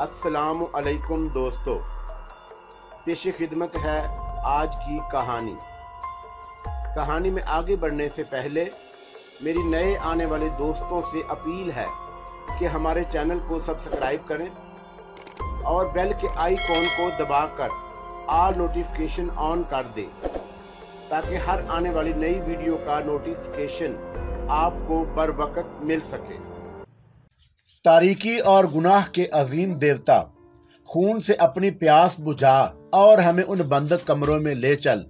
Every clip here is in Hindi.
अस्सलाम अलैकुम दोस्तों। पेश खिदमत है आज की कहानी। कहानी में आगे बढ़ने से पहले मेरी नए आने वाले दोस्तों से अपील है कि हमारे चैनल को सब्सक्राइब करें और बेल के आइकॉन को दबाकर आल नोटिफिकेशन ऑन कर दें, ताकि हर आने वाली नई वीडियो का नोटिफिकेशन आपको बर वक्त मिल सके। तारीकी और गुनाह के अजीम देवता, खून से अपनी प्यास बुझा और हमें उन बंद कमरों में ले चल,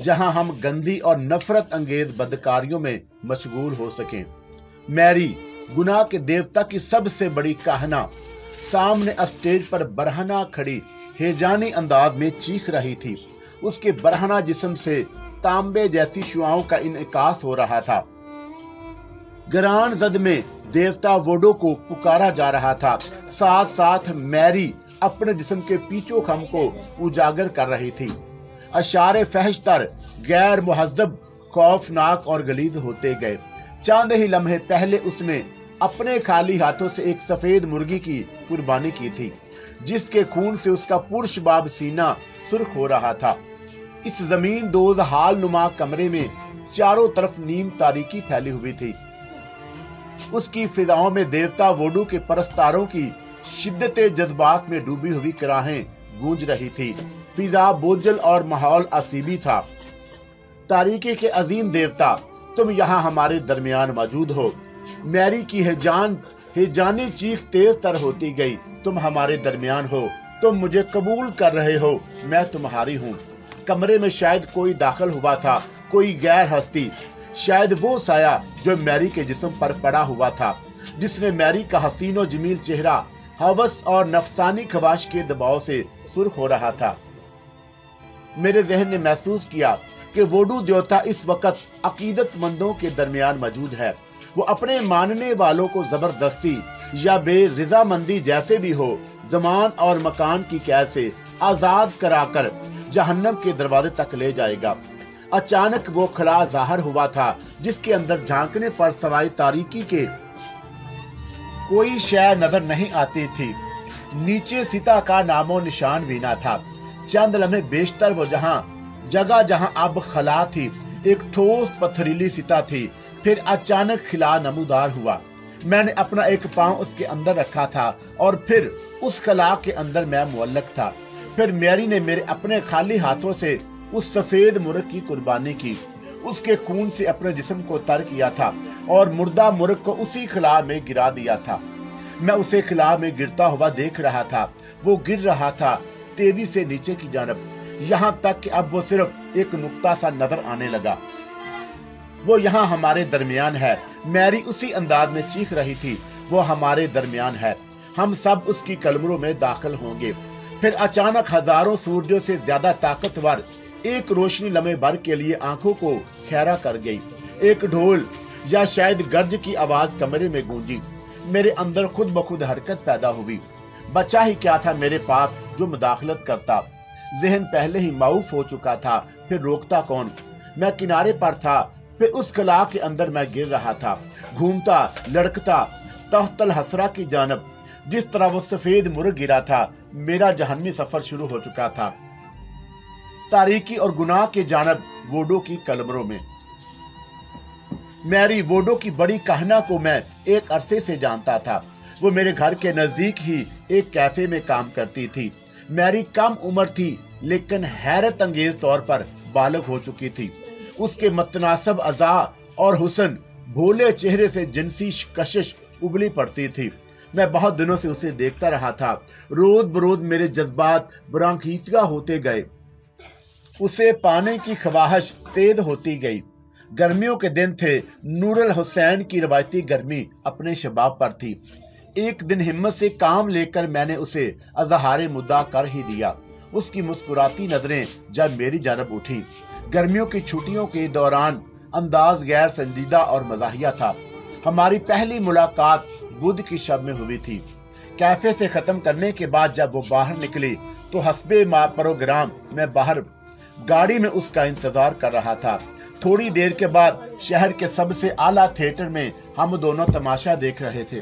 जहाँ हम गंदी और नफरत अंगेज बदकारियों में मशगूल हो सकें। मैरी, गुनाह के देवता की सबसे बड़ी कहना, सामने स्टेज पर बरहना खड़ी हेजानी अंदाज में चीख रही थी। उसके बरहना जिस्म से तांबे जैसी शुआओं का इनकास हो रहा था। गरान जद में देवता वोडो को पुकारा जा रहा था। साथ साथ मैरी अपने जिस्म के पीछो खम को उजागर कर रही थी। अशार फहशतर गैर मुहजब खौफनाक और गलीद होते गए। चाँद ही लम्हे पहले उसने अपने खाली हाथों से एक सफ़ेद मुर्गी की कुर्बानी की थी, जिसके खून से उसका पुरुष बाब सीना सुर्ख हो रहा था। इस ज़मीन दोज हाल नुमा कमरे में चारों तरफ़ नीम तारीकी फैली हुई थी। उसकी फिजाओं में देवता वोडू के परस्तारों की शिद्दत जज्बात में डूबी हुई कराहें गूंज रही थी। फिजा बोझल और माहौल असीबी था। तारीके के अजीम देवता, तुम यहाँ हमारे दरमियान मौजूद हो। मैरी की है जान, है जानी चीख तेज तर होती गई। तुम हमारे दरमियान हो। तुम मुझे कबूल कर रहे हो। मैं तुम्हारी हूँ। कमरे में शायद कोई दाखिल हुआ था, कोई गैर हस्ती। शायद वो साया जो मैरी के जिस्म पर पड़ा हुआ था, जिसने मैरी का हसीनो जमील चेहरा, हवस और नफसानी खवाश के दबाव से सुर्ख हो रहा था। मेरे जहन ने महसूस किया कि वोडू देवता इस वक्त अकीदतमंदों के दरमियान मौजूद है। वो अपने मानने वालों को ज़बरदस्ती या बेरिजामंदी जैसे भी हो, जमान और मकान की कैद से आज़ाद कराकर जहन्नम के दरवाजे तक ले जाएगा। अचानक वो खला ज़ाहिर हुआ था, जिसके अंदर झांकने पर सवाई तारीकी के कोई शय नज़र नहीं आती थी। नीचे सीता का नामो निशान भी ना था। चंद लम्हे बेशतर वो जहाँ, जगह जहाँ अब खला थी, एक ठोस पथरीली सीता थी, फिर अचानक खिला नमूदार हुआ। मैंने अपना एक पाँव उसके अंदर रखा था, और फिर उस खला के अंदर मैं मुअल्लक था। फिर मैरी ने मेरे अपने खाली हाथों से उस सफ़ेद मुर्ग की कुर्बानी की। उसके खून से अपने जिस्म को तर किया था और मुर्दा मुर्ग को उसी खिला में गिरा दिया था। मैं उसे खिला में गिरता हुआ देख रहा था। वो गिर रहा था तेज़ी से नीचे की जानब। यहाँ तक कि अब वो सिर्फ़ एक नुक्ता सा नज़र आने लगा। वो यहाँ हमारे दरमियान है। मैरी उसी अंदाज में चीख रही थी। वो हमारे दरमियान है। हम सब उसकी कलमरों में दाखिल होंगे। फिर अचानक हज़ारों सूर्यों से ज़्यादा ताकतवर एक रोशनी लम्हे भर के लिए आँखों को खैरा कर गई। एक ढोल या शायद गर्ज की आवाज़ कमरे में गूंजी। मेरे अंदर खुद ब खुद हरकत पैदा हुई। बच्चा ही क्या था मेरे पास जो मुदाखलत करता। जहन पहले ही माउफ हो चुका था, फिर रोकता कौन? मैं किनारे पर था, फिर उस कला के अंदर मैं गिर रहा था। घूमता, लड़कता, तहतल हसरा की जानब। जिस तरह वो सफ़ेद मुर्ग गिरा था, मेरा जहन्मी सफ़र शुरू हो चुका था। तारीकी और गुनाह के जानब वोडो की कलमरों में। मैरी वोडो की बड़ी कहना को मैं एक अरसे से जानता था। वो मेरे घर के नज़दीक ही एक कैफ़े में काम करती थी। मैरी कम उम्र थी, लेकिन हैरत अंगेज तौर पर बालक हो चुकी थी। उसके मतनासब अजा और हुसन भोले चेहरे से जिनसी कशिश उबली पड़ती थी। मैं बहुत दिनों से उसे देखता रहा था। रोज बरोज मेरे जज्बात ब्रांखीचगा होते गए। उसे पाने की ख्वाहिश तेज होती गई। गर्मियों के दिन थे। नूरल हुसैन की रवायती गर्मी अपने शबाब पर थी। एक दिन हिम्मत से काम लेकर मैंने उसे अजहार मुद्दा कर ही दिया। उसकी मुस्कुराती नज़रें जब मेरी जानब उठी। गर्मियों की छुट्टियों के दौरान अंदाज गैर संजीदा और मजाहिया था। हमारी पहली मुलाकात बुध की शब में हुई थी। कैफ़े से खत्म करने के बाद जब वो बाहर निकली तो हसबे प्रोग्राम में बाहर गाड़ी में उसका इंतज़ार कर रहा था। थोड़ी देर के बाद शहर के सबसे आला थिएटर में हम दोनों तमाशा देख रहे थे।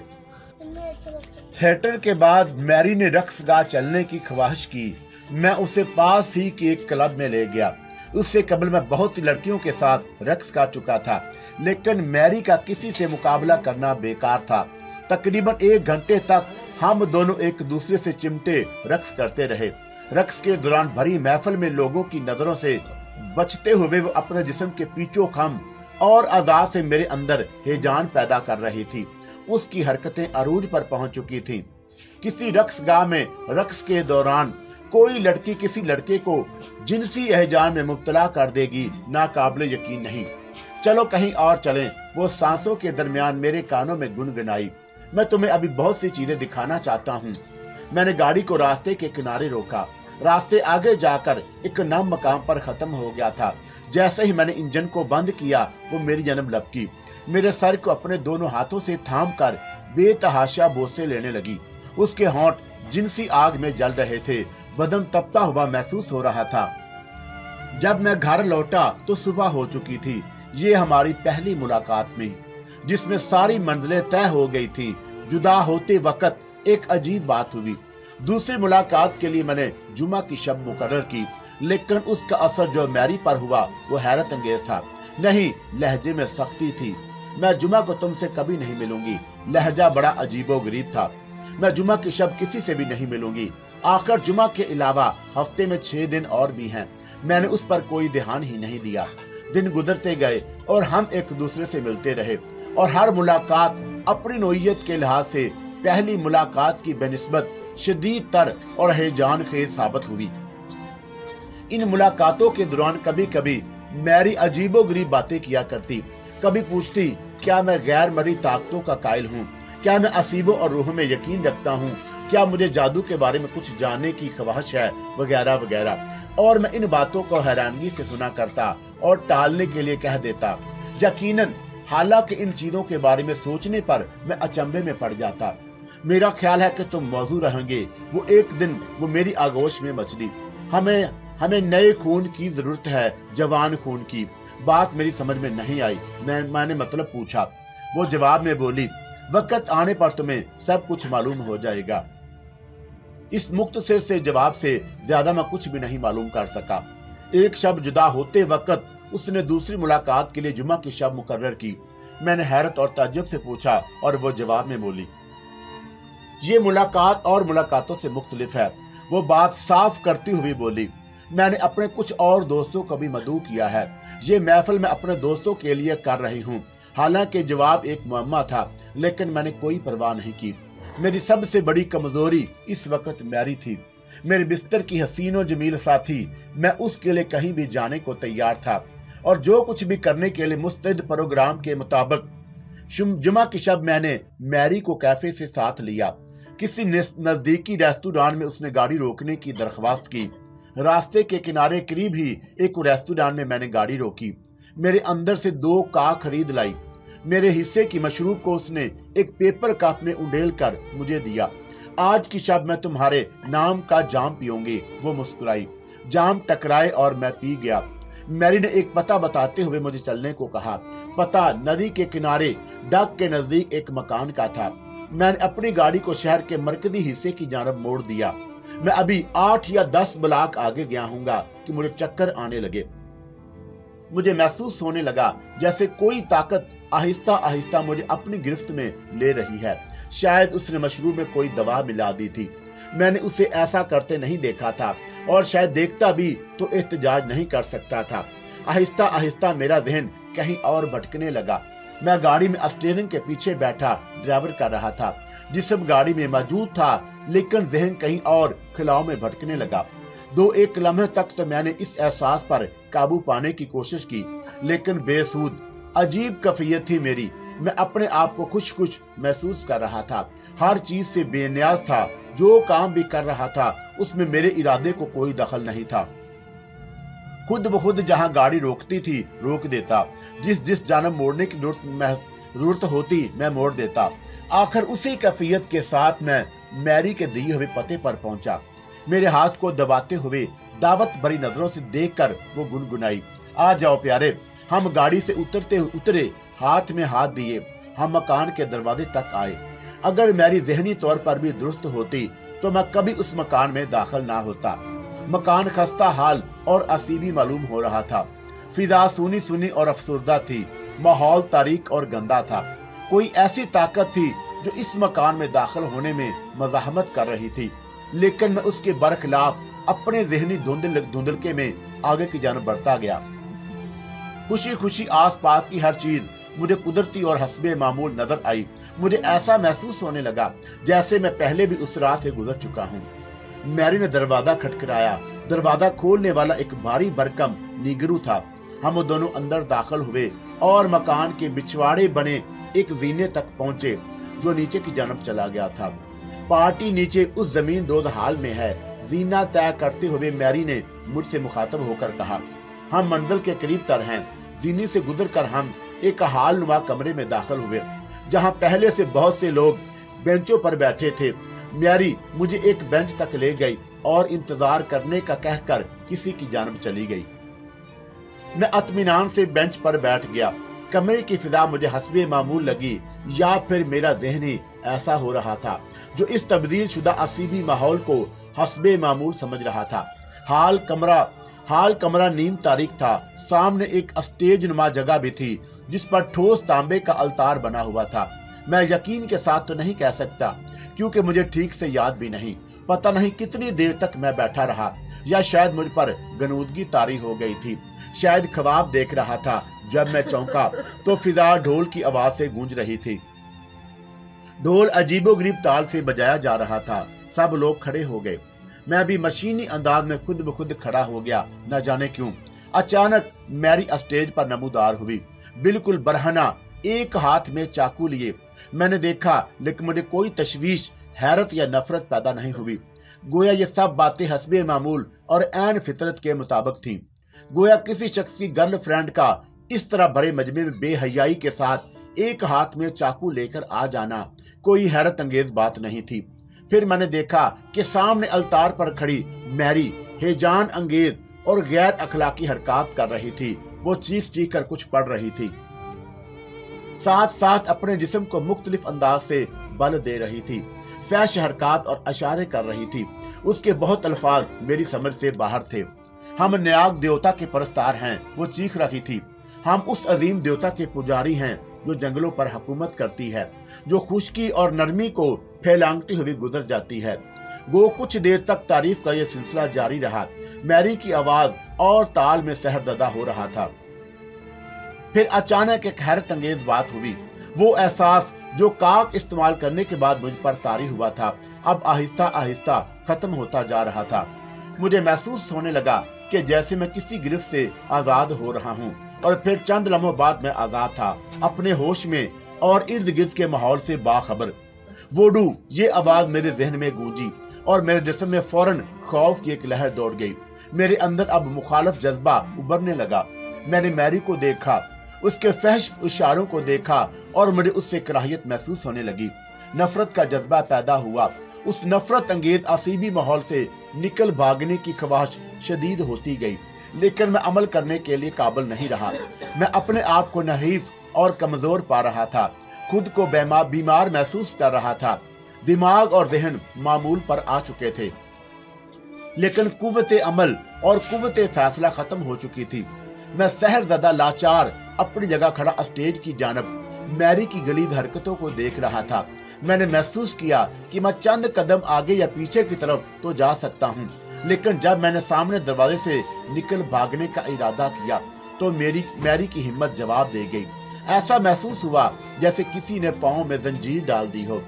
थिएटर के बाद मैरी ने रक्स गा चलने की ख्वाहिश की। मैं उसे पास ही के एक क्लब में ले गया। उससे कबल मैं बहुत सी लड़कियों के साथ रक्स गा चुका था, लेकिन मैरी का किसी से मुकाबला करना बेकार था। तकरीबन एक घंटे तक हम दोनों एक दूसरे से चिमटे रक्स करते रहे। रक्स के दौरान भरी महफल में लोगों की नज़रों से बचते हुए वो अपने जिस्म के पीछो खम और आज़ाद से मेरे अंदर हेजान पैदा कर रही थी। उसकी हरकतें अरूज पर पहुँच चुकी थी। किसी रक्स गाह में रक्स के दौरान कोई लड़की किसी लड़के को जिनसी एहजान में मुब्तला कर देगी, नाकाबले यकीन नहीं। चलो कहीं और चलें। वो सांसों के दरमियान मेरे कानों में गुनगुनाई। मैं तुम्हें अभी बहुत सी चीज़ें दिखाना चाहता हूँ। मैंने गाड़ी को रास्ते के किनारे रोका। रास्ते आगे जाकर एक नम मकाम पर खत्म हो गया था। जैसे ही मैंने इंजन को बंद किया, वो मेरी जन्म लपकी। मेरे सर को अपने दोनों हाथों से थाम कर बेतहाशा बोसे लेने लगी। उसके होंठ जिनसी आग में जल रहे थे, बदन तपता हुआ महसूस हो रहा था। जब मैं घर लौटा तो सुबह हो चुकी थी। ये हमारी पहली मुलाकात में जिसमें सारी मंजिलें तय हो गई थी। जुदा होते वक्त एक अजीब बात हुई। दूसरी मुलाकात के लिए मैंने जुमा की शब मुकर की, लेकिन उसका असर जो मैरी पर हुआ, वो हैरत अंगेज था। नहीं, लहजे में सख्ती थी। मैं जुमा को तुमसे कभी नहीं मिलूँगी। लहजा बड़ा अजीबो गरीब था। मैं जुमा की शब किसी से भी नहीं मिलूँगी। आखिर जुमा के अलावा हफ़्ते में छह दिन और भी हैं। मैंने उस पर कोई ध्यान ही नहीं दिया। दिन गुजरते गए और हम एक दूसरे से मिलते रहे। और हर मुलाकात अपनी नोयत के लिहाज से पहली मुलाकात की बेनिस्बत शदीद तर और हैजान खेज साबित हुई। इन मुलाकातों के दौरान कभी कभी मैरी अजीबो गरीब बातें किया करती। कभी पूछती, क्या मैं गैर मरी ताकतों का कायल हूँ? क्या मैं असीबों और रूह में यकीन रखता हूँ? क्या मुझे जादू के बारे में कुछ जानने की ख्वाहिश है? वगैरह वगैरह। और मैं इन बातों को हैरानगी से सुना करता और टालने के लिए कह देता। यकीनन, हालाँकि इन चीज़ों के बारे में सोचने पर मैं अचंभे में पड़ जाता। मेरा ख्याल है कि तुम मौजू रहेंगे। वो एक दिन, वो मेरी आगोश में मचली। हमें हमें नए खून की ज़रूरत है, जवान खून की। बात मेरी समझ में नहीं आई। मैं, मैंने मतलब पूछा। वो जवाब में बोली, वक्त आने पर तुम्हें सब कुछ मालूम हो जाएगा। इस मुक्त सिर से जवाब से ज़्यादा मैं कुछ भी नहीं मालूम कर सका। एक शब्द जुदा होते वक्त उसने दूसरी मुलाकात के लिए जुमा की शब मुकर्र की। मैंने हैरत और ताज्जुब से पूछा और वो जवाब में बोली ये मुलाकात और मुलाकातों से मुख्तलिफ़ है। वो बात साफ़ करती हुई बोली, मैंने अपने कुछ और दोस्तों को भी मदू किया है। ये महफिल मैं अपने दोस्तों के लिए कर रही हूँ। हालाँकि जवाब एक मुआमा था, लेकिन मैंने कोई परवाह नहीं की। मेरी सबसे बड़ी कमज़ोरी इस वक्त मैरी थी। मेरे बिस्तर की हसीनो जमील साथी, मैं उसके लिए कहीं भी जाने को तैयार था। और जो कुछ भी करने के लिए मुस्तैद प्रोग्राम के मुताबिक जुमा की शब मैंने मैरी को कैफ़े से साथ लिया। किसी नजदीकी रेस्तोरां में उसने गाड़ी रोकने की दरख्वास्त की। रास्ते के किनारे करीब ही एक रेस्तोरां में मैंने गाड़ी रोकी। मेरे अंदर से दो का खरीद लाई। मेरे हिस्से की मशरूब को उसने एक पेपर कप में उडेल कर मुझे दिया। आज की शब मैं तुम्हारे नाम का जाम पीऊँगी, वो मुस्कुराई। जाम टकराए और मैं पी गया। मैरी ने एक पता बताते हुए मुझे चलने को कहा। पता नदी के किनारे, डक के नज़दीक एक मकान का था। मैंने अपनी गाड़ी को शहर के मरकजी हिस्से की जानब मोड़ दिया। मैं अभी आठ या दस ब्लाक आगे गया हूँ कि मुझे चक्कर आने लगे। मुझे महसूस होने लगा जैसे कोई ताकत आहिस्ता आहिस्ता मुझे अपनी गिरफ्त में ले रही है। शायद उसने मशरूब में कोई दवा मिला दी थी। मैंने उसे ऐसा करते नहीं देखा था और शायद देखता भी तो एहतजाज नहीं कर सकता था। आहिस्ता आहिस्ता मेरा जहन कहीं और भटकने लगा। मैं गाड़ी में स्टेयरिंग के पीछे बैठा ड्राइवर कर रहा था। जिसम गाड़ी में मौजूद था, लेकिन जहन कहीं और खिलाओ में भटकने लगा। दो एक लम्हे तक तो मैंने इस एहसास पर काबू पाने की कोशिश की, लेकिन बेसूद अजीब कफियत थी मेरी। मैं अपने आप को खुश खुश महसूस कर रहा था। हर चीज़ से बेनियाज था। जो काम भी कर रहा था, उसमें मेरे इरादे को कोई दखल नहीं था। खुद ब खुद जहाँ गाड़ी रोकती थी, रोक देता। जिस जिस जानब मोड़ने की ज़रूरत होती, मैं मोड़ देता। आखिर उसी कैफियत के साथ मैं मैरी के दिए हुए पते पर पहुँचा। मेरे हाथ को दबाते हुए दावत भरी नज़रों से देखकर वो गुनगुनाई। आ जाओ प्यारे, हम गाड़ी से उतरते उतरे, हाथ में हाथ दिए। हम मकान के दरवाजे तक आए। अगर मेरी जहनी तौर पर भी दुरुस्त होती तो मैं कभी उस मकान में दाखिल ना होता। मकान खस्ता हाल और असीबी मालूम हो रहा था। फिजा सुनी सुनी और अफसरदा थी। माहौल तारीख और गंदा था। कोई ऐसी ताकत थी जो इस मकान में दाखिल होने में मजाहमत कर रही थी। लेकिन मैं उसके बरखिलाफ अपने जहनी धुंधल धुंधलके में आगे की जानब बढ़ता गया। खुशी खुशी आस पास की हर चीज़ मुझे कुदरती और हसबे मामूल नज़र आई। मुझे ऐसा महसूस होने लगा जैसे मैं पहले भी उस राह से गुजर चुका हूँ। मैरी ने दरवाज़ा खटखराया दरवाज़ा खोलने वाला एक भारी बरकम निगरू था। हम दोनों अंदर दाखिल हुए और मकान के बिछवाड़े बने एक जीने तक पहुँचे, जो नीचे की जानब चला गया था। पार्टी नीचे उस ज़मीन दो हाल में है। जीना तय करते हुए मैरी ने मुझसे मुखातब होकर कहा, हम मंजिल के करीब तर हैं। जीनी से गुजर कर हम एक हाल नुमा कमरे में दाखिल हुए, जहाँ पहले से बहुत से लोग बेंचों पर बैठे थे। मैरी मुझे एक बेंच तक ले गई और इंतज़ार करने का कहकर किसी की जानब चली गई। मैं अतमीनान से बेंच पर बैठ गया। कमरे की फिजा मुझे हसबे मामूल लगी, या फिर मेरा जहन ऐसा हो रहा था, जो इस तब्दील शुदा असीबी माहौल को हसबे मामूल समझ रहा था। हाल कमरा हाल कमरा नीम तारीख था। सामने एक स्टेज नुमा जगह भी थी, जिस पर ठोस तांबे का अलतार बना हुआ था। मैं यकीन के साथ तो नहीं कह सकता क्योंकि मुझे ठीक से याद भी नहीं। पता नहीं कितनी देर तक मैं बैठा रहा या शायद मुझ पर गनूदगी तारी हो गई थी। शायद ख्वाब देख रहा था जब मैं चौंका तो फिजा ढोल की आवाज़ से गूंज रही थी। ढोल अजीबो गरीब ताल से बजाया जा रहा था। सब लोग खड़े हो गए। मैं भी मशीनी अंदाज में खुद ब खुद खड़ा हो गया न जाने क्यों। अचानक मैरी स्टेज पर नमूदार हुई। बिल्कुल बरहना एक हाथ में चाकू लिए। मैंने देखा, लेकिन मुझे कोई तशवीश, हैरत या नफरत पैदा नहीं हुई। गोया ये सब बातें हसबे मामूल और एन फितरत के मुताबिक थीं। गोया किसी शख्स की गर्लफ्रेंड का इस तरह बड़े मजमे में बेहयाई के साथ एक हाथ में चाकू लेकर आ जाना कोई हैरत अंगेज बात नहीं थी। फिर मैंने देखा कि सामने अलतार पर खड़ी मैरी हेजान अंगेज और गैर अखलाकी हरकत कर रही थी। वो चीख चीख कर कुछ पढ़ रही थी। साथ साथ अपने जिस्म को मुख्तलिफ़ अंदाज से बल दे रही थी। फैश हरकत और अशारे कर रही थी। उसके बहुत अल्फाज मेरी समझ से बाहर थे। हम न्याग देवता के परस्तार हैं, वो चीख रही थी। हम उस अजीम देवता के पुजारी हैं, जो जंगलों पर हुकूमत करती है, जो खुशकी और नरमी को फैलांगती हुई गुजर जाती है। वो कुछ देर तक तारीफ़ का यह सिलसिला जारी रहा। मैरी की आवाज़ और ताल में सहरददा हो रहा था। फिर अचानक एक हैरत अंगेज बात हुई। वो एहसास जो काक इस्तेमाल करने के बाद मुझ पर तारी हुआ था। अब आहिस्ता आहिस्ता खत्म होता जा रहा था। मुझे महसूस होने लगा कि जैसे मैं किसी गिरफ्त से आज़ाद हो रहा हूँ और फिर चंद लम्हों बाद में आज़ाद था, अपने होश में और इर्द गिर्द के माहौल से बाखबर। वोडू, ये आवाज़ मेरे जहन में गूंजी और मेरे जिसम में फ़ौरन खौफ की एक लहर दौड़ गई। मेरे अंदर अब मुखालफ जज्बा उभरने लगा। मैंने मैरी को देखा उसके फहश इशारों को देखा और मुझे उससे कराहियत महसूस होने लगी। नफरत का जज्बा पैदा हुआ। उस नफरत अंगेज असीबी माहौल से निकल भागने की ख्वाहिश शदीद होती गई। लेकिन मैं अमल करने के लिए काबिल नहीं रहा। मैं अपने आप को नहीफ और कमज़ोर पा रहा था। खुद को बीमार महसूस कर रहा था। दिमाग और जहन मामूल पर आ चुके थे। लेकिन कुत अमल और कुत फैसला खत्म हो चुकी थी। मैं सहर ज़्यादा लाचार अपनी जगह खड़ा स्टेज की जानब, मैरी की गलीद हरकतों को देख रहा था। मैंने महसूस किया कि मैं चंद कदम आगे या पीछे की तरफ़ तो जा सकता हूँ, लेकिन जब मैंने सामने दरवाजे से निकल भागने का इरादा किया तो मेरी, मैरी की हिम्मत जवाब दे गई। ऐसा महसूस हुआ जैसे किसी ने पाँव में जंजीर डाल दी हो।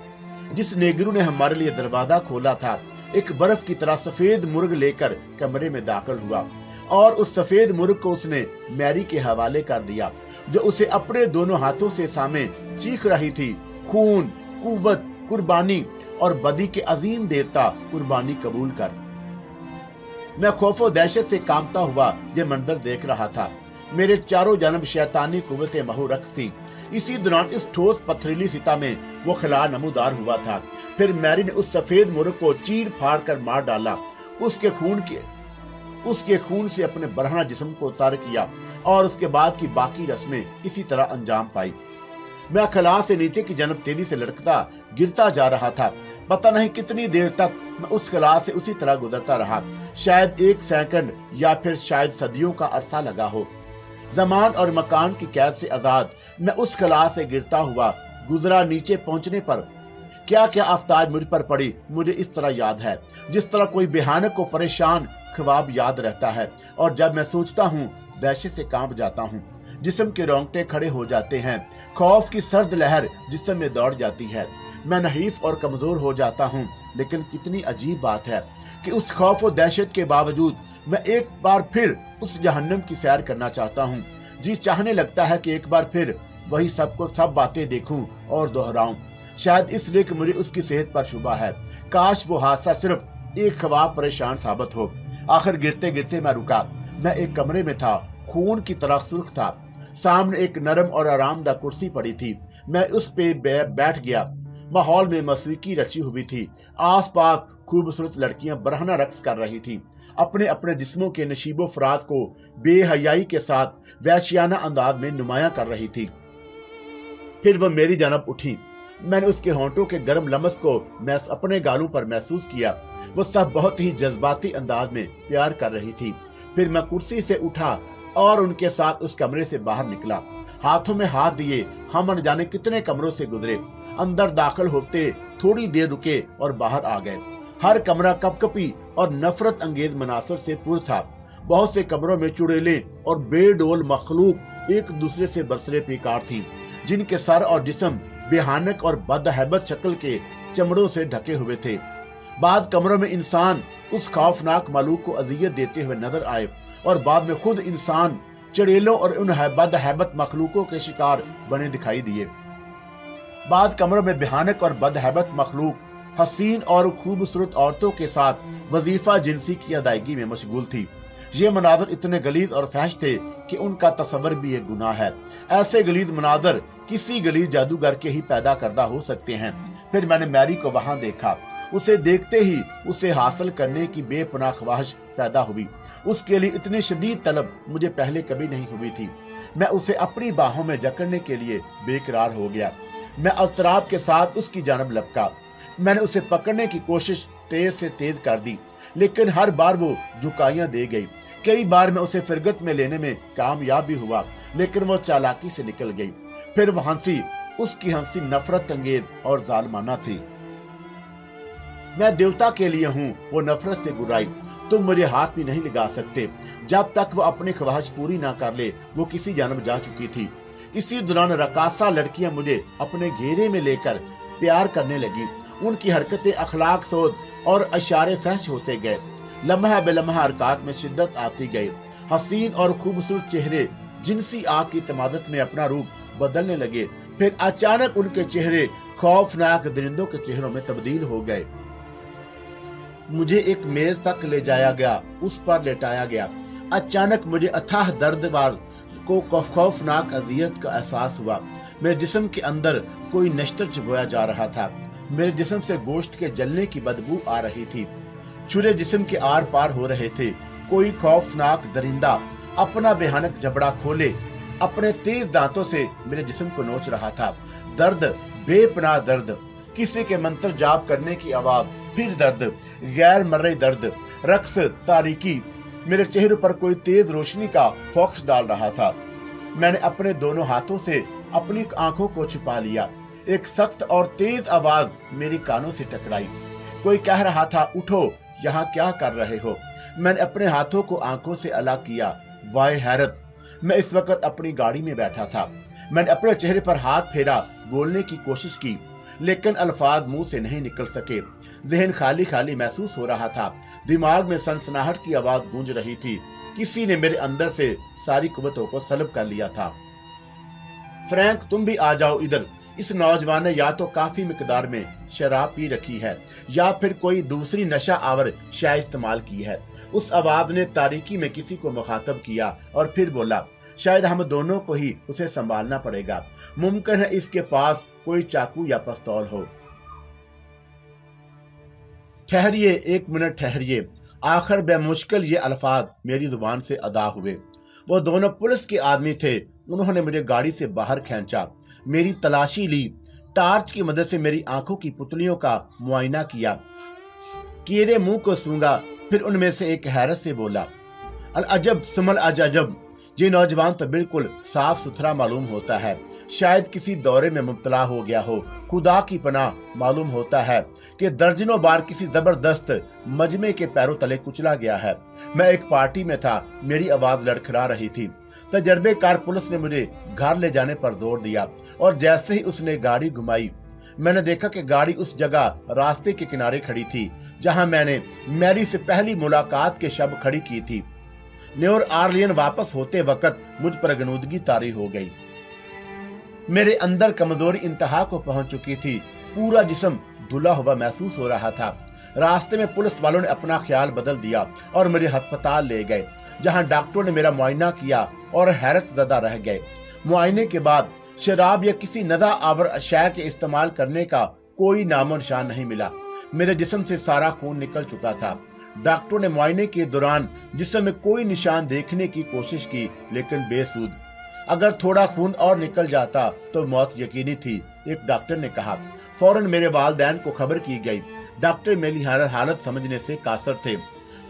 जिस नेगरू ने हमारे लिए दरवाज़ा खोला था, एक बर्फ़ की तरह सफ़ेद मुर्ग लेकर कमरे में दाखिल हुआ। और उस सफ़ेद मुर्ग को उसने मैरी के हवाले कर दिया, जो उसे अपने दोनों हाथों से सामने चीख रही थी। खून कुवत कुर्बानी और बदी के अजीम देवता कुर्बानी कबूल कर। मैं खौफो दहशत से कामता हुआ ये मंजर देख रहा था। मेरे चारों जन्म शैतानी कुत महू रख थी। इसी दौरान इस ठोस पथरीली सीता में वो खिला नमूदार हुआ था। फिर मैरी ने उस सफ़ेद मुर्ग को चीर फाड़ कर मार डाला। उसके खून के उसके खून से अपने बढ़ना जिस्म को तर किया और उसके बाद की बाकी रस्में इसी तरह अंजाम पाई। मैं खला से नीचे की जनब तेज़ी से लड़कता गिरता जा रहा था। पता नहीं कितनी देर तक मैं उस कला से उसी तरह गुजरता रहा। शायद एक सेकंड या फिर शायद सदियों का अरसा लगा हो। जमान और मकान की कैद से आज़ाद मैं उस कला से गिरता हुआ, गुजरा नीचे पहुँचने पर। क्या क्या आफ्ताज मुझ पर पड़ी, मुझे इस तरह याद है। जिस तरह कोई बेहानक को परेशान ख्वाब याद रहता है और जब मैं सोचता हूँ दहशत से काँप जाता हूँ। जिसम के रोंगटे खड़े हो जाते हैं। खौफ की सर्द लहर जिसम में दौड़ जाती है। मैं नहीफ और कमज़ोर हो जाता हूँ, लेकिन कितनी अजीब बात है कि उस खौफ और दहशत के बावजूद मैं एक बार फिर उस जहन्नम की सैर करना चाहता हूँ। जी चाहने लगता है कि एक बार फिर वही सबको सब बातें देखूँ और दोहराऊं। शायद इसलिए कि मुझे उसकी सेहत पर शुबा है। काश वो हादसा सिर्फ़ एक ख्वाब परेशान साबित हो। आखिर गिरते गिरते मैं रुका। मैं एक कमरे में था। खून की तरह सुर्ख था। सामने एक नरम और आरामदा कुर्सी पड़ी थी। मैं उस पे बैठ गया। माहौल में मौसीकी रची हुई थी। आसपास खूबसूरत लड़कियाँ बरहना रक्स कर रही थी। अपने अपने जिस्मों के नशीबो फराद को बेहयाई के साथ वैशियाना अंदाज में नुमाया कर रही थी। फिर वह मेरी जानब उठी। मैंने उसके होंठों के गर्म लमस को मैं अपने गालों पर महसूस किया। वो सब बहुत ही जज्बाती अंदाज में प्यार कर रही थी। फिर मैं कुर्सी से उठा और उनके साथ उस कमरे से बाहर निकला। हाथों में हाथ दिए, हम अनजाने कितने कमरों से गुजरे। अंदर दाखिल होते थोड़ी देर रुके और बाहर आ गए। हर कमरा कपकपी और नफरत अंगेज मनासर से पुर था। बहुत से कमरों में चुड़ेले और बेडोल मखलूक एक दूसरे से बरसरे बेकार थी, जिनके सर और जिसम बेहानक और बदहबत शक्ल के चमड़ों से ढके हुए थे। बाद कमरों में इंसान उस खौफनाक मालूक को अजियत देते हुए नज़र आए और बाद में खुद इंसान चड़ेलों और उन बदहबत मखलूकों के शिकार बने दिखाई दिए। बाद कमरों में बेहानक और बदहबत मखलूक, हसीन और खूबसूरत औरतों के साथ वजीफा जिनसी की अदायगी में मशगूल थी। ये मनाजर इतने गलीज और फहश थे कि उनका तस्वर भी एक गुनाह है। ऐसे गलीज मनाजर किसी गलीज जादूगर के ही पैदा करदा हो सकते हैं। फिर मैंने मैरी को वहाँ देखा। उसे देखते ही उसे हासिल करने की बेपना ख्वाहिश पैदा हुई। उसके लिए इतनी शदीद तलब मुझे पहले कभी नहीं हुई थी। मैं उसे अपनी बाहों में जकड़ने के लिए बेकरार हो गया। मैं अस्तराब के साथ उसकी जानब लपका। मैंने उसे पकड़ने की कोशिश तेज से तेज कर दी, लेकिन हर बार वो झुकाइयाँ दे गई। कई बार मैं उसे फिरगत में लेने में कामयाब भी हुआ, लेकिन वो चालाकी से निकल गई। फिर वो हँसी, उसकी हँसी नफरत, अंगेज और जालमाना थी। मैं देवता के लिए हूँ, वो नफरत से गुराई तुम मुझे हाथ भी नहीं लगा सकते। जब तक वो अपनी ख्वाहिश पूरी ना कर ले, वो किसी जानब जा चुकी थी। इसी दौरान रकासा लड़कियाँ मुझे अपने घेरे में लेकर प्यार करने लगी। उनकी हरकतें अखलाक, सोद और अशारे फहश होते गए। लम्हा बेलम्हा हरकत में शिद्दत आती गई। हसीन और खूबसूरत चेहरे जिनसी आग की तमादत में अपना रूप बदलने लगे। फिर अचानक उनके चेहरे खौफनाक दरिंदों के चेहरों में तब्दील हो गए। मुझे एक मेज तक ले जाया गया, उस पर लेटाया गया। अचानक मुझे अथाह दर्द को खौफनाक अजियत का एहसास हुआ। मेरे जिस्म के अंदर कोई नश्तर चुभोया जा रहा था। मेरे जिस्म से गोश्त के जलने की बदबू आ रही थी। छुरे जिस्म के आर पार हो रहे थे। कोई खौफनाक दरिंदा अपना बेहानक जबड़ा खोले अपने तेज दांतों से मेरे जिस्म को नोच रहा था। दर्द बेपना दर्द, किसी के मंत्र जाप करने की आवाज़, फिर दर्द गैर मर्रे दर्द, रक्स तारीकी मेरे चेहरे पर कोई तेज रोशनी का फॉक्स डाल रहा था। मैंने अपने दोनों हाथों से अपनी आँखों को छुपा लिया। एक सख्त और तेज आवाज़ मेरी कानों से टकराई। कोई कह रहा था, उठो, यहाँ क्या कर रहे हो? मैंने अपने हाथों को आँखों से अलग किया। वाय हैरत मैं इस वक्त अपनी गाड़ी में बैठा था। मैंने अपने चेहरे पर हाथ फेरा, बोलने की कोशिश की, लेकिन अल्फाज मुँह से नहीं निकल सके। जहन खाली खाली महसूस हो रहा था। दिमाग में सनसनाहट की आवाज़ गूंज रही थी। किसी ने मेरे अंदर से सारी कुवतों को सलब कर लिया था। फ्रैंक, तुम भी आ जाओ इधर। इस नौजवान ने या तो काफ़ी मकदार में शराब पी रखी है, या फिर कोई दूसरी नशा आवर शाय इस्तेमाल की है। उस आवाज़ ने तारीकी में किसी को मुखातब किया और फिर बोला, शायद हम दोनों को ही उसे संभालना पड़ेगा। मुमकिन है इसके पास कोई चाकू या पस्तौल हो। ठहरिए, एक मिनट ठहरिए। आखिर बेमुश्किल ये अल्फाज मेरी ज़ुबान से अदा हुए। वो दोनों पुलिस के आदमी थे। उन्होंने मुझे गाड़ी से बाहर खींचा। मेरी तलाशी ली। टार्च की मदद से मेरी आँखों की पुतलियों का मुआयना किया। कीड़े मुँह को सूँगा फिर उनमें से एक हैरत से बोला, अल अजब, सुमल अज अजब। ये नौजवान तो बिल्कुल साफ़ सुथरा मालूम होता है। शायद किसी दौरे में मुबतला हो गया हो। खुदा की पनाह मालूम होता है कि दर्जनों बार किसी ज़बरदस्त मजमे के पैरों तले कुचला गया है। मैं एक पार्टी में था, मेरी आवाज़ लड़खड़ा रही थी। तजर्बेकार पुलिस ने मुझे घर ले जाने पर ज़ोर दिया और जैसे ही उसने गाड़ी घुमाई, मैंने देखा कि गाड़ी उस जगह रास्ते के किनारे खड़ी थी, जहाँ मैंने मैरी से पहली मुलाकात के शब्द खड़ी की थी। न्योर आर्लियन वापस होते वक्त मुझ पर गनूदगी तारी हो गई। मेरे अंदर कमज़ोरी इंतहा को पहुँच चुकी थी। पूरा जिस्म धुला हुआ महसूस हो रहा था। रास्ते में पुलिस वालों ने अपना ख्याल बदल दिया और मेरे अस्पताल ले गए। जहाँ डॉक्टरों ने मेरा मुआयना किया और हैरत जदा रह गए। मुआयने के बाद शराब या किसी नदा आवर अशा के इस्तेमाल करने का कोई नामो निशान नहीं मिला। मेरे जिस्म से सारा खून निकल चुका था। डॉक्टरों ने मुआयने के दौरान जिसम में कोई निशान देखने की कोशिश की, लेकिन बेसूद अगर थोड़ा खून और निकल जाता तो मौत यकीनी थी, एक डॉक्टर ने कहा। फ़ौरन मेरे वालदेन को खबर की गई। डॉक्टर मेरी हालत समझने से कासर थे।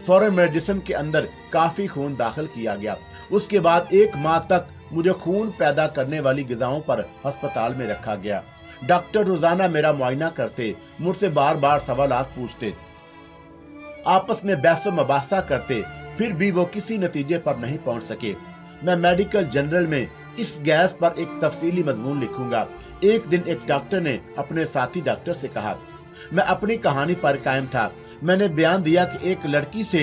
फ़ौरन मेडिसिन के अंदर काफ़ी खून दाखिल किया गया। उसके बाद एक माह तक मुझे खून पैदा करने वाली गजाओं पर अस्पताल में रखा गया। डॉक्टर रोज़ाना मेरा मुआयना करते, मुझसे बार बार सवाल पूछते, आपस में बहसो मबासा करते, फिर भी वो किसी नतीजे पर नहीं पहुँच सके। मैं मेडिकल जनरल में इस गैस पर एक तफसीली मजमून लिखूँगा। एक दिन एक डॉक्टर ने अपने साथी डॉक्टर से कहा, मैं अपनी कहानी पर कायम था। मैंने बयान दिया कि एक लड़की से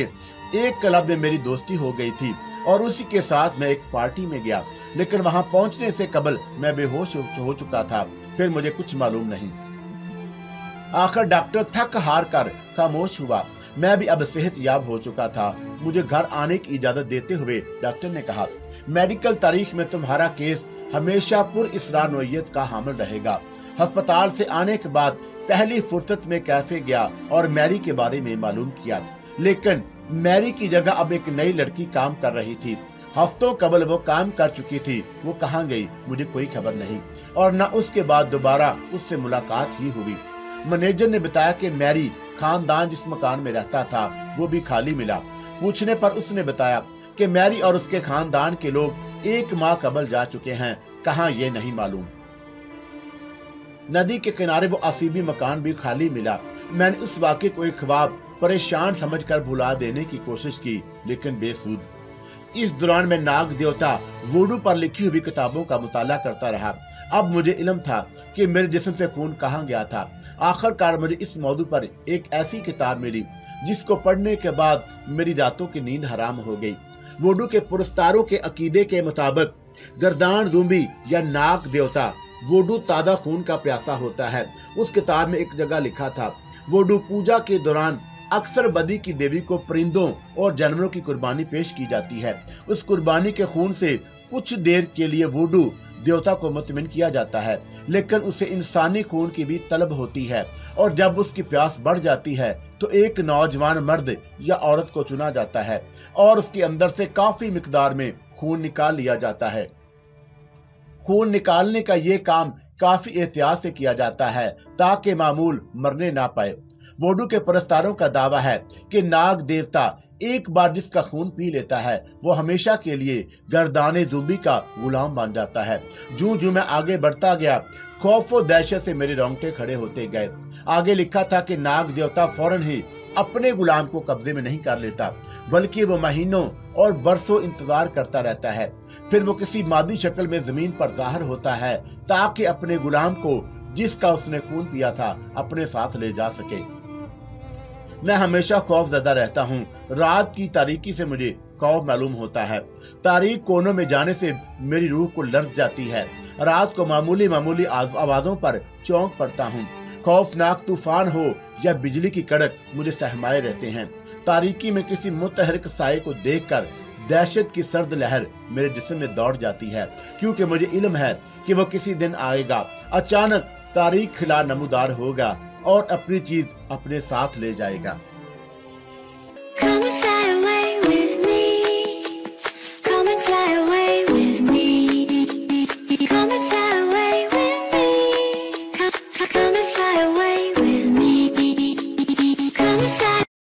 एक क्लब में मेरी दोस्ती हो गई थी और उसी के साथ मैं एक पार्टी में गया। लेकिन वहाँ पहुँचने से कबल मैं बेहोश हो चुका था। फिर मुझे कुछ मालूम नहीं। आखिर डॉक्टर थक हार कर खामोश हुआ। मैं भी अब सेहत याब हो चुका था। मुझे घर आने की इजाज़त देते हुए डॉक्टर ने कहा, मेडिकल तारीख में तुम्हारा केस हमेशा पुर इसरा नोयत का हामिल रहेगा। अस्पताल से आने के बाद पहली फुर्सत में कैफ़े गया और मैरी के बारे में मालूम किया। लेकिन मैरी की जगह अब एक नई लड़की काम कर रही थी। हफ्तों कबल वो काम कर चुकी थी। वो कहाँ गई? मुझे कोई खबर नहीं। और न उसके बाद दोबारा उससे मुलाकात ही हुई। मैनेजर ने बताया कि मैरी खानदान जिस मकान में रहता था, वो भी खाली मिला। पूछने पर उसने बताया कि मैरी और उसके खानदान के लोग एक माह कबल जा चुके हैं। कहा ये नहीं मालूम। नदी के किनारे वो असीबी मकान भी खाली मिला। मैंने उस वाक्य को एक ख्वाब परेशान समझकर भुला देने की कोशिश की, लेकिन बेसूद इस दौरान मैं नाग देवता वोडू पर लिखी हुई किताबों का मुताला करता रहा। अब मुझे इलम था कि मेरे जिस्म से खून कहाँ गया था। आखिरकार मुझे इस मौजू पर एक ऐसी किताब मिली, जिसको पढ़ने के बाद मेरी रातों की नींद हराम हो गई। वोडू के पुरस्कारों के अकीदे के मुताबिक गर्दान दुम्बी या नाग देवता वोडू ताज़ा खून का प्यासा होता है। उस किताब में एक जगह लिखा था, वोडू पूजा के दौरान अक्सर बदी की देवी को परिंदों और जानवरों की कुर्बानी पेश की जाती है। उस कुर्बानी के खून से कुछ देर के लिए वोडू देवता को मुतमिन किया जाता है, लेकिन उसे इंसानी खून की भी तलब होती है और जब उसकी प्यास बढ़ जाती है तो एक नौजवान मर्द या औरत को चुना जाता है और उसके अंदर से काफ़ी मिकदार में खून निकाल लिया जाता है। खून निकालने का ये काम काफ़ी एहतियात से किया जाता है, ताकि मामूल मरने ना पाए। वोडू के पुरस्कारों का दावा है कि नाग देवता एक बार जिसका खून पी लेता है, वो हमेशा के लिए गर्दाने दुबी का गुलाम बन जाता है। जू जू मैं आगे बढ़ता गया, खौफ, दहशत से मेरे रोंगटे खड़े होते गए। आगे लिखा था कि नाग देवता फ़ौरन ही अपने गुलाम को कब्जे में नहीं कर लेता, बल्कि वो महीनों और बरसों इंतज़ार करता रहता है। फिर वो किसी मादी शक्ल में ज़मीन पर ज़ाहिर होता है, ताकि अपने गुलाम को, जिसका उसने खून पिया था, अपने साथ ले जा सके। मैं हमेशा खौफ ज़्यादा रहता हूँ। रात की तारीकी से मुझे खौफ मालूम होता है। तारीख कोनों में जाने से मेरी रूह को लर्ज जाती है। रात को मामूली मामूली आवाजों पर चौंक पड़ता हूँ। खौफनाक तूफ़ान हो या बिजली की कड़क मुझे सहमाए रहते हैं। तारीकी में किसी मुतहरक साय को देख कर दहशत की सर्द लहर मेरे जिसम में दौड़ जाती है, क्योंकि मुझे इलम है कि वो किसी दिन आएगा। अचानक तारीख खिला नमोदार होगा और अपनी चीज़ अपने साथ ले जाएगा।